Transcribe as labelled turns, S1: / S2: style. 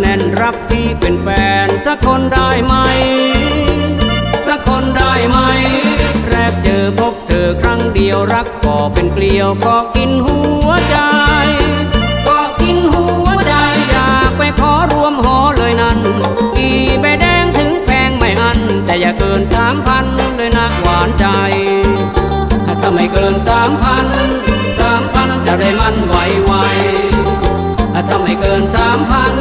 S1: แน่นรับที่เป็นแฟนสักคนได้ไหม สักคนได้ไหม แรกเจอพบเธอครั้งเดียวรักก็เป็นเกลียวก็กินหัวใจ ก็กินหัวใจอยากไปขอรวมหอเลยนั้นกี่ใบแดงถึงแพงไม่อัน แต่อย่าเกินสามพันเลยนะหวานใจ ถ้าไม่เกินสามพันสามพันจะได้มันไหวไวถ้าไม่เกินสามพัน